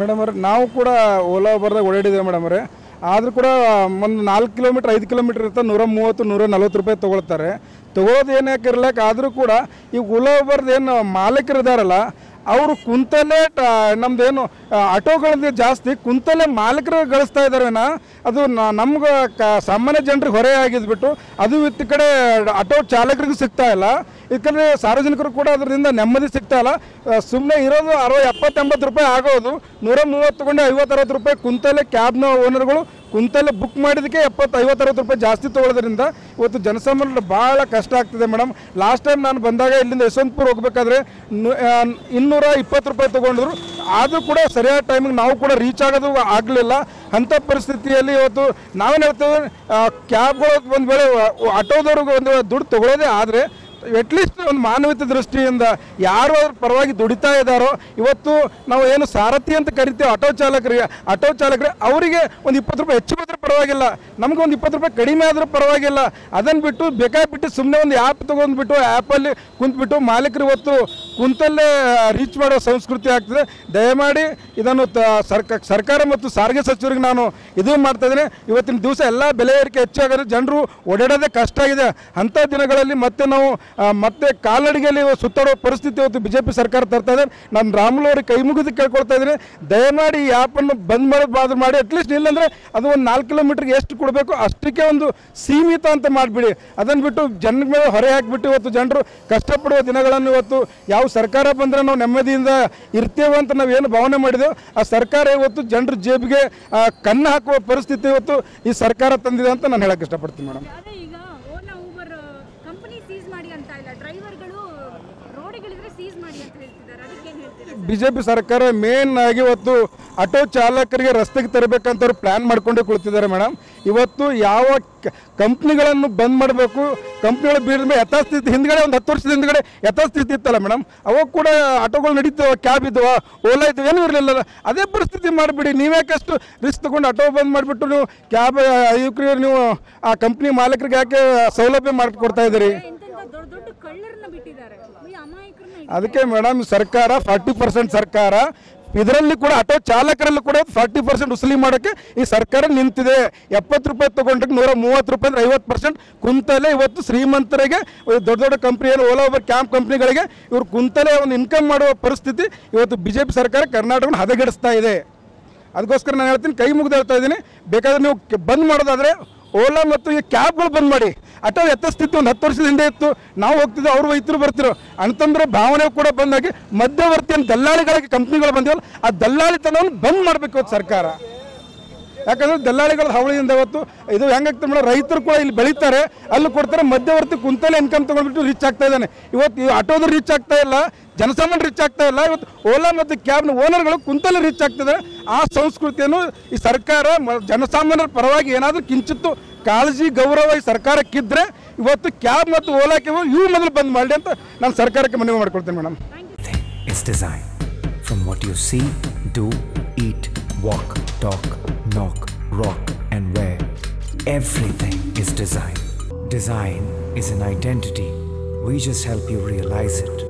Madam ಅವ್ರೆ, ನಾವು ಕೂಡ ಓಲಾ ಬರ್ದಾಗ ಓಡಾಡಿದ್ದೇವೆ ಮೇಡಮ್ ಅವರೇ. ಆದರೂ ಕೂಡ ಒಂದು ನಾಲ್ಕು ಕಿಲೋಮೀಟ್ರ್, ಐದು ಕಿಲೋಮೀಟ್ರ್ ಇರ್ತಾ ನೂರ ಮೂವತ್ತು, ನೂರ ನಲ್ವತ್ತು ರೂಪಾಯಿ ತೊಗೊಳ್ತಾರೆ. ತೊಗೊಳೋದು ಏನಕ್ಕೆ ಇರ್ಲಕ್ಕೆ ಆದರೂ ಕೂಡ ಈ ಓಲಾ ಬರ್ದು ಏನು ಮಾಲೀಕರು ಇದಾರಲ್ಲ ಅವರು ಕುಂತಲ್ಲೇ ಟ ನಮ್ದೇನು ಆಟೋಗಳದ್ದು ಜಾಸ್ತಿ ಕುಂತಲ್ಲೇ ಮಾಲೀಕರು ಗಳಿಸ್ತಾ ಇದ್ದಾರೇನ? ಅದು ನಮ್ಗೆ ಸಾಮಾನ್ಯ ಜನರಿಗೆ ಹೊರೆ ಆಗಿದ್ಬಿಟ್ಟು ಅದು ಇತ್ತ ಕಡೆ ಆಟೋ ಚಾಲಕರಿಗೂ ಸಿಗ್ತಾ ಇಲ್ಲ. ಯಾಕಂದರೆ ಸಾರ್ವಜನಿಕರು ಕೂಡ ಅದರಿಂದ ನೆಮ್ಮದಿ ಸಿಗ್ತಾ ಇಲ್ಲ. ಸುಮ್ಮನೆ ಇರೋದು ಅರವತ್ತು, ಎಪ್ಪತ್ತೆಂಬತ್ತು ರೂಪಾಯಿ ಆಗೋದು. ನೂರ ಮೂವತ್ತು ತಗೊಂಡು ಐವತ್ತರವತ್ತು ರೂಪಾಯಿ ಕುಂತಲ್ಲೇ ಕ್ಯಾಬ್ನ ಓನರ್ಗಳು ಕುಂತಲ್ಲೇ ಬುಕ್ ಮಾಡಿದಕ್ಕೆ ಎಪ್ಪತ್ತು ಐವತ್ತು ಅರವತ್ತು ರೂಪಾಯಿ ಜಾಸ್ತಿ ತೊಗೊಳೋದ್ರಿಂದ ಇವತ್ತು ಜನಸಾಮಾನ್ಯರು ಭಾಳ ಕಷ್ಟ ಆಗ್ತಿದೆ ಮೇಡಮ್. ಲಾಸ್ಟ್ ಟೈಮ್ ನಾನು ಬಂದಾಗ ಇಲ್ಲಿಂದ ಯಶವಂತಪುರ ಹೋಗ್ಬೇಕಾದ್ರೆ ಇನ್ನೂರ ಇಪ್ಪತ್ತು ರೂಪಾಯಿ ತೊಗೊಂಡ್ರು ಆದರೂ ಕೂಡ ಸರಿಯಾದ ಟೈಮಿಗೆ ನಾವು ಕೂಡ ರೀಚ್ ಆಗೋದು ಆಗಲಿಲ್ಲ. ಅಂಥ ಪರಿಸ್ಥಿತಿಯಲ್ಲಿ ಇವತ್ತು ನಾವೇನು ಹೇಳ್ತೇವೆ ಕ್ಯಾಬ್ಗಳು ಒಂದು ವೇಳೆ ಆಟೋದವ್ರಿಗೆ ಒಂದು ದುಡ್ಡು ತೊಗೊಳ್ಳೋದೇ ಆದರೆ ಅಟ್ಲೀಸ್ಟ್ ಒಂದು ಮಾನವೀಯ ದೃಷ್ಟಿಯಿಂದ ಯಾರು ಪರವಾಗಿ ದುಡಿತಾ ಇದ್ದಾರೋ, ಇವತ್ತು ನಾವು ಏನು ಸಾರಥಿ ಅಂತ ಕರಿತೀವಿ ಆಟೋ ಚಾಲಕರಿಗೆ ಆಟೋ ಚಾಲಕರಿಗೆ ಅವರಿಗೆ ಒಂದು ಇಪ್ಪತ್ತು ರೂಪಾಯಿ, ಹೆಚ್ಚು ಬಂದರೆ ಪರವಾಗಿಲ್ಲ. ನಮ್ಗೆ ಒಂದು ಇಪ್ಪತ್ತು ರೂಪಾಯಿ ಕಡಿಮೆ ಆದರೂ ಪರವಾಗಿಲ್ಲ. ಅದನ್ನು ಬಿಟ್ಟು ಬೇಕಾಗಿಬಿಟ್ಟು ಸುಮ್ಮನೆ ಒಂದು ಆ್ಯಪ್ ತೊಗೊಂಡ್ಬಿಟ್ಟು ಆ್ಯಪಲ್ಲಿ ಕುಂತ್ಬಿಟ್ಟು ಮಾಲೀಕರು ಇವತ್ತು ಕುಂತಲ್ಲೇ ರೀಚ್ ಮಾಡೋ ಸಂಸ್ಕೃತಿ ಆಗ್ತದೆ. ದಯಮಾಡಿ ಇದನ್ನು ಸರ್ಕಾರ ಮತ್ತು ಸಾರಿಗೆ ಸಚಿವರಿಗೆ ನಾನು ಇದು ಮಾಡ್ತಾ ಇದ್ದೀನಿ. ಇವತ್ತಿನ ದಿವಸ ಎಲ್ಲ ಬೆಲೆ ಏರಿಕೆ ಹೆಚ್ಚಾಗೋದು ಜನರು ಓಡಾಡೋದೇ ಕಷ್ಟ ಆಗಿದೆ. ಅಂಥ ದಿನಗಳಲ್ಲಿ ಮತ್ತೆ ನಾವು ಮತ್ತೆ ಕಾಲ್ನಡಿಗೆಯಲ್ಲಿ ಸುತ್ತಾಡುವ ಪರಿಸ್ಥಿತಿ ಇವತ್ತು ಬಿ ಜೆ ಪಿ ಸರ್ಕಾರ ತರ್ತಾ ಇದೆ. ನಾನು ರಾಮುಲು ಅವರಿಗೆ ಕೈ ಮುಗಿದು ಕೇಳ್ಕೊಳ್ತಾ ಇದ್ದೀನಿ. ದಯಮಾಡಿ ಈ ಆ್ಯಪನ್ನು ಬಂದ್ ಮಾಡೋದು ಮಾಡಿ ಅಟ್ಲೀಸ್ಟ್ ಇಲ್ಲಾಂದರೆ ಅದು ಒಂದು ನಾಲ್ಕು ಕಿಲೋಮೀಟ್ರಿಗೆ ಎಷ್ಟು ಕೊಡಬೇಕು ಅಷ್ಟಕ್ಕೆ ಒಂದು ಸೀಮಿತ ಅಂತ ಮಾಡಿಬಿಡಿ. ಅದನ್ನು ಬಿಟ್ಟು ಜನ ಮೇಲೆ ಹೊರೆ ಹಾಕಿಬಿಟ್ಟು ಇವತ್ತು ಜನರು ಕಷ್ಟಪಡುವ ದಿನಗಳನ್ನು ಇವತ್ತು ಯಾವ ಸರ್ಕಾರ ಬಂದರೆ ನಾವು ನೆಮ್ಮದಿಯಿಂದ ಇರ್ತೇವೆ ಅಂತ ನಾವು ಏನು ಭಾವನೆ ಮಾಡಿದೆವು. ಆ ಸರ್ಕಾರ ಇವತ್ತು ಜನರ ಜೇಬಿಗೆ ಕಣ್ಣು ಹಾಕುವ ಪರಿಸ್ಥಿತಿ ಇವತ್ತು ಈ ಸರ್ಕಾರ ತಂದಿದೆ ಅಂತ ನಾನು ಹೇಳಕ್ಕೆ ಇಷ್ಟಪಡ್ತೀನಿ ಮೇಡಮ್ ಪಿ ಸರ್ಕಾರ ಮೇನ್ ಆಗಿ ಇವತ್ತು ಆಟೋ ಚಾಲಕರಿಗೆ ರಸ್ತೆಗೆ ತರಬೇಕಂತ ಅವ್ರು ಪ್ಲ್ಯಾನ್ ಮಾಡ್ಕೊಂಡೇ ಕುಳಿತಿದ್ದಾರೆ ಮೇಡಮ್ ಇವತ್ತು ಯಾವ ಕಂಪ್ನಿಗಳನ್ನು ಬಂದ್ ಮಾಡಬೇಕು ಕಂಪ್ನಿಗಳು ಬೀಳಿದ ಮೇಲೆ ಯಥಾಸ್ಥಿತಿ ಹಿಂದ್ಗಡೆ ಒಂದು ಹತ್ತು ವರ್ಷದ ಹಿಂದ್ಗಡೆ ಯಥಾಸ್ಥಿತಿ ಇತ್ತಲ್ಲ ಮೇಡಮ್ ಅವಾಗ ಕೂಡ ಆಟೋಗಳು ನಡೀತಾವ ಕ್ಯಾಬ್ ಇದ್ದವ ಓಲಾ ಇದ್ದವು ಏನೂ ಇರಲಿಲ್ಲ ಅದೇ ಪರಿಸ್ಥಿತಿ ಮಾಡಿಬಿಡಿ. ನೀವ್ಯಾಕಷ್ಟು ರಿಸ್ಕ್ ತಗೊಂಡು ಆಟೋ ಬಂದ್ ಮಾಡಿಬಿಟ್ಟು ನೀವು ಕ್ಯಾಬ್ ಯುವಕರಿಗೆ ನೀವು ಆ ಕಂಪ್ನಿ ಮಾಲೀಕರಿಗೆ ಯಾಕೆ ಸೌಲಭ್ಯ ಮಾಡಿಕೊಡ್ತಾ ಇದ್ದೀರಿ ಎಂತೆಂಥ ದೊಡ್ಡ ದೊಡ್ಡ ಕಳ್ಳರನ್ನ ಬಿಟ್ಟಿದ್ದಾರೆ ಈ ಅಮಾಯಕರನ್ನ ಅದಕ್ಕೆ ಮೇಡಮ್ ಸರ್ಕಾರ, ಫಾರ್ಟಿ ಪರ್ಸೆಂಟ್ ಸರ್ಕಾರ, ಇದರಲ್ಲಿ ಕೂಡ ಆಟೋ ಚಾಲಕರಲ್ಲಿ ಕೂಡ ಫಾರ್ಟಿ ಪರ್ಸೆಂಟ್ ವಸೂಲಿ ಮಾಡೋಕ್ಕೆ ಈ ಸರ್ಕಾರ ನಿಂತಿದೆ. ಎಪ್ಪತ್ತು ರೂಪಾಯಿ ತೊಗೊಂಡ್ರೆ ನೂರ ಮೂವತ್ತು ರೂಪಾಯಿ ಅಂದ್ರೆ ಐವತ್ತು ಪರ್ಸೆಂಟ್. ಕುಂತಲೇ ಇವತ್ತು ಶ್ರೀಮಂತರಿಗೆ ದೊಡ್ಡ ದೊಡ್ಡ ಕಂಪ್ನಿ ಏನು ಓಲಾ ಓವರ್ ಕ್ಯಾಂಪ್ ಕಂಪ್ನಿಗಳಿಗೆ ಇವರು ಕುಂತಲೇ ಒಂದು ಇನ್ಕಮ್ ಮಾಡುವ ಪರಿಸ್ಥಿತಿ ಇವತ್ತು ಬಿ ಜೆ ಪಿ ಸರ್ಕಾರ ಕರ್ನಾಟಕವನ್ನು ಹದಗೆಡಿಸ್ತಾ ಇದೆ. ಅದಕ್ಕೋಸ್ಕರ ನಾನು ಹೇಳ್ತೀನಿ, ಕೈ ಮುಗಿದು ಹೇಳ್ತಾ ಇದ್ದೀನಿ. ಬೇಕಾದರೆ ನೀವು ಬಂದ್ ಮಾಡೋದಾದ್ರೆ ಓಲಾ ಮತ್ತು ಈ ಕ್ಯಾಬ್ಗಳು ಬಂದ್ ಮಾಡಿ. ಆಟೋ ಎತ್ತಿಸ್ತಿತ್ತು ಒಂದು ಹತ್ತು ವರ್ಷದ ಹಿಂದೆ ಇತ್ತು. ನಾವು ಹೋಗ್ತಿದ್ದೆ ಅವ್ರು ವೈದ್ಯರು ಬರ್ತಿರೋ. ಅಂತಂದ್ರೆ ಭಾವನೆ ಕೂಡ ಬಂದಾಗಿ ಮಧ್ಯವರ್ತಿ ದಲ್ಲಾಳಿಗಳಿಗೆ ಕಂಪ್ನಿಗಳು ಬಂದಿವಲ್ಲ, ಆ ದಲ್ಲಾಳಿತನವನ್ನು ಬಂದ್ ಮಾಡಬೇಕು ಸರ್ಕಾರ. ಯಾಕಂದ್ರೆ ದಲ್ಲಾಳಿಗಳ ಹಾವಳಿಯಿಂದ ಇವತ್ತು ಇದು ಹೆಂಗಾಗ್ತದೆ ಮೇಡಮ್, ರೈತರು ಕೂಡ ಇಲ್ಲಿ ಬೆಳೀತಾರೆ, ಅಲ್ಲಿ ಕೊಡ್ತಾರೆ, ಮಧ್ಯವರ್ತಿ ಕುಂತಲೇ ಇನ್ಕಮ್ ತಗೊಂಡ್ಬಿಟ್ಟು ರೀಚ್ ಆಗ್ತಾ ಇದ್ದಾನೆ. ಇವತ್ತು ಆಟೋದು ರೀಚ್ ಆಗ್ತಾ ಇಲ್ಲ ಜನಸಾಮಾನ್ಯ ರೀಚ್ ಆಗ್ತಾ ಇಲ್ಲ, ಇವತ್ತು ಓಲಾ ಮತ್ತು ಕ್ಯಾಬ್ನ ಓನರ್ಗಳು ಕುಂತಲೇ ರೀಚ್ ಆಗ್ತದೆ ಆ ಸಂಸ್ಕೃತಿಯನ್ನು ಈ ಸರ್ಕಾರ ಜನಸಾಮಾನ್ಯರ ಪರವಾಗಿ ಏನಾದರೂ ಕಿಂಚಿತ್ತು ಕಾಳಜಿ, ಗೌರವ ಈ ಸರ್ಕಾರಕ್ಕಿದ್ರೆ ಇವತ್ತು ಕ್ಯಾಬ್ ಮತ್ತು ಓಲಾ ಕ್ಯಾಬ್ ಇವು ಮೊದಲು ಬಂದ್ ಮಾಡಿ ಅಂತ ನಾನು ಸರ್ಕಾರಕ್ಕೆ ಮನವಿ ಮಾಡ್ಕೊಳ್ತೇನೆ madam. It's design from what you see do it walk, talk, knock, rock, and wear. Everything is design. Design is an identity. We just help you realize it.